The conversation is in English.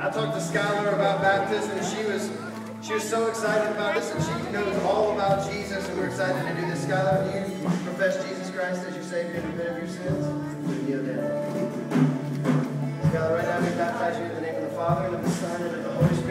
I talked to Skylar about baptism, and she was she was so excited about this, and she knows all about Jesus, and we're excited to do this. Skylar, do you profess Jesus Christ as your Savior and repent of your sins? Kneel down. Skylar, right now we baptize you in the name of the Father, and of the Son, and of the Holy Spirit.